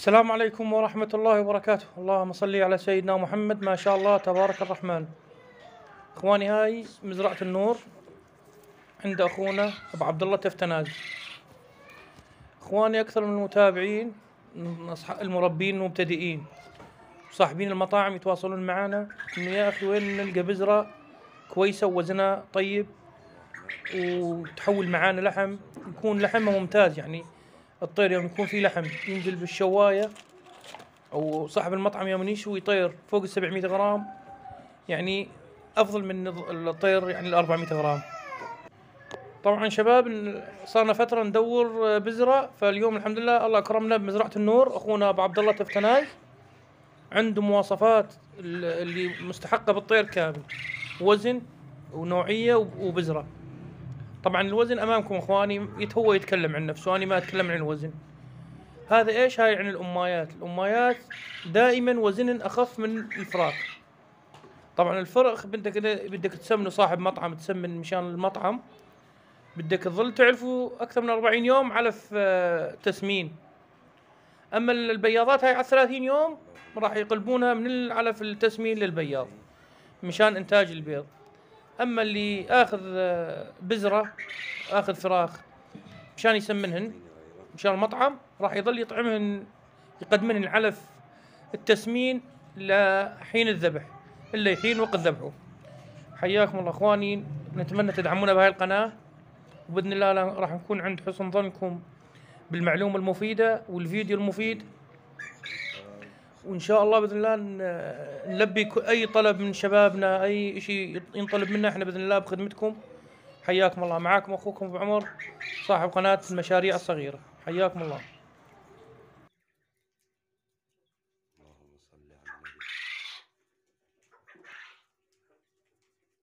السلام عليكم ورحمة الله وبركاته. اللهم صل على سيدنا محمد. ما شاء الله تبارك الرحمن. إخواني هاي مزرعة النور عند أخونا أبو عبد الله تفتناز إخواني أكثر من المتابعين المربين المبتدئين صاحبين المطاعم يتواصلون معنا. إنه يا أخي وين نلقى بزرة كويسة ووزنها طيب وتحول معانا لحم يكون لحمها ممتاز يعني. الطير يوم يكون فيه لحم ينزل بالشواية أو صاحب المطعم يوم يشوي طير فوق ال 700 غرام يعني أفضل من الطير يعني ال 400 غرام. طبعا شباب صارنا فترة ندور بزرة فاليوم الحمد لله الله أكرمنا بمزرعة النور. أخونا أبو عبد الله تفتناز عنده مواصفات ال- اللي مستحقة بالطير كامل وزن ونوعية وب- وبزرة. طبعا الوزن أمامكم أخواني هو يتكلم عن نفسه أنا ما أتكلم عن الوزن. هذا إيش؟ هاي عن الأمايات. الأمايات دائما وزن أخف من الفراخ. طبعا الفرخ بدك بدك تسمنه صاحب مطعم تسمن مشان المطعم بدك تظل تعرفه أكثر من 40 يوم علف تسمين. أما البياضات هاي على 30 يوم راح يقلبونها من العلف التسمين للبياض مشان إنتاج البيض. أما اللي آخذ آه، بزرة آخذ فراخ مشان يسمنهن مشان المطعم راح يظل يطعمهن يقدمهن العلف التسمين لحين الذبح إلا يحين وقت ذبحه. حياكم الله أخواني نتمنى تدعمونا بهاي القناة وبإذن الله راح نكون عند حسن ظنكم بالمعلومة المفيدة والفيديو المفيد. وإن شاء الله بإذن الله نلبي أي طلب من شبابنا أي شيء ينطلب منا إحنا بإذن الله بخدمتكم. حياكم الله. معاكم أخوكم أبو عمر صاحب قناة المشاريع الصغيرة. حياكم الله.